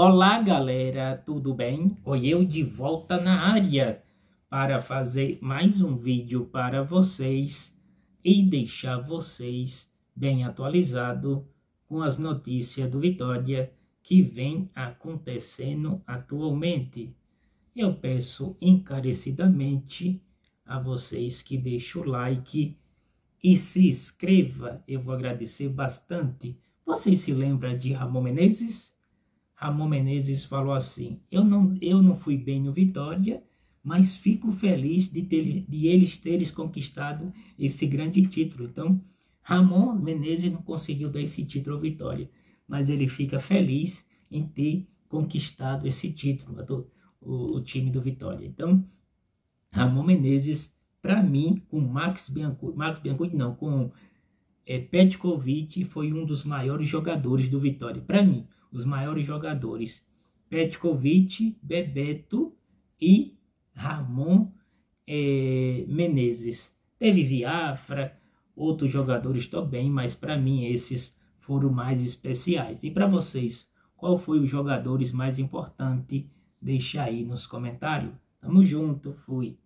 Olá, galera, tudo bem? Oi, eu de volta na área para fazer mais um vídeo para vocês e deixar vocês bem atualizados com as notícias do Vitória que vem acontecendo atualmente. Eu peço encarecidamente a vocês que deixem o like e se inscreva. Eu vou agradecer bastante. Vocês se lembram de Ramon Menezes? Ramon Menezes falou assim: Eu não, eu não fui bem no Vitória, mas fico feliz de, ter, de eles terem conquistado esse grande título. Então, Ramon Menezes não conseguiu dar esse título ao Vitória, mas ele fica feliz em ter conquistado esse título, do, o, o time do Vitória. Então, Ramon Menezes, para mim, com Max Biancucci, Max Biancucci não, com é, Petkovic, foi um dos maiores jogadores do Vitória. Para mim, os maiores jogadores, Petkovic, Bebeto e Ramon é, Menezes. Teve Viafra, outros jogadores também, mas para mim esses foram mais especiais. E para vocês, qual foi os jogadores mais importantes? Deixa aí nos comentários. Tamo junto, fui.